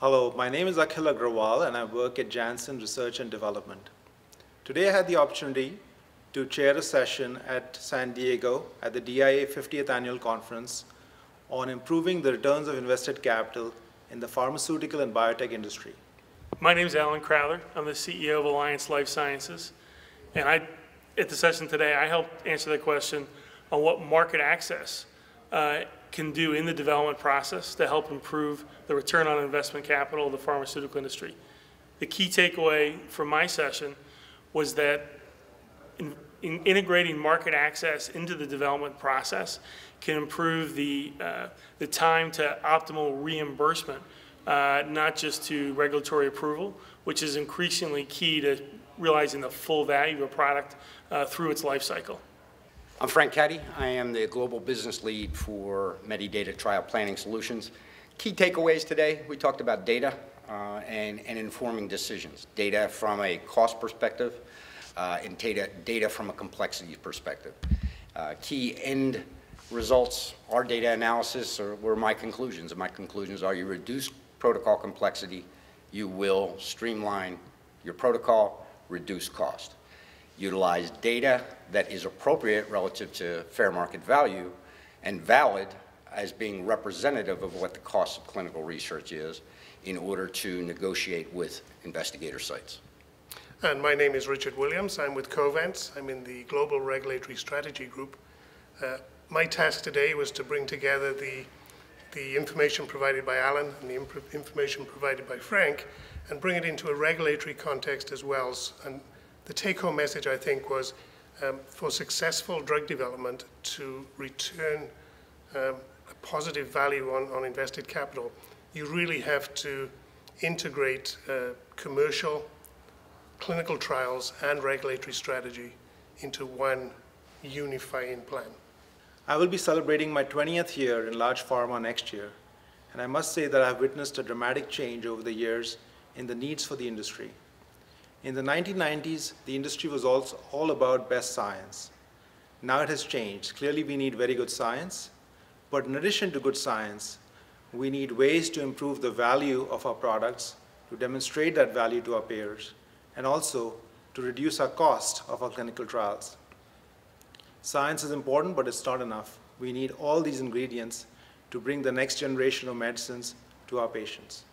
Hello, my name is Akhil Agrawal and I work at Janssen Research and Development. Today I had the opportunity to chair a session at San Diego at the DIA 50th Annual Conference on improving the returns of invested capital in the pharmaceutical and biotech industry. My name is Alan Crowther. I'm the CEO of Alliance Life Sciences. And I, at the session today, I helped answer the question on what market access uh, can do in the development process to help improve the return on investment capital of the pharmaceutical industry. The key takeaway from my session was that in, in integrating market access into the development process can improve the, uh, the time to optimal reimbursement, uh, not just to regulatory approval, which is increasingly key to realizing the full value of a product uh, through its life cycle. I'm Frank Cattie. I am the Global Business Lead for Medidata Trial Planning Solutions. Key takeaways today, we talked about data uh, and, and informing decisions. Data from a cost perspective uh, and data, data from a complexity perspective. Uh, key end results, our data analysis are, were my conclusions. And my conclusions are you reduce protocol complexity, you will streamline your protocol, reduce cost utilize data that is appropriate relative to fair market value and valid as being representative of what the cost of clinical research is in order to negotiate with investigator sites. And my name is Richard Williams. I'm with Covance. I'm in the Global Regulatory Strategy Group. Uh, my task today was to bring together the, the information provided by Alan and the information provided by Frank and bring it into a regulatory context as well and the take-home message, I think, was um, for successful drug development to return um, a positive value on, on invested capital, you really have to integrate uh, commercial, clinical trials, and regulatory strategy into one unifying plan. I will be celebrating my 20th year in large pharma next year, and I must say that I've witnessed a dramatic change over the years in the needs for the industry. In the 1990s, the industry was also all about best science. Now it has changed. Clearly, we need very good science, but in addition to good science, we need ways to improve the value of our products, to demonstrate that value to our payers, and also to reduce our cost of our clinical trials. Science is important, but it's not enough. We need all these ingredients to bring the next generation of medicines to our patients.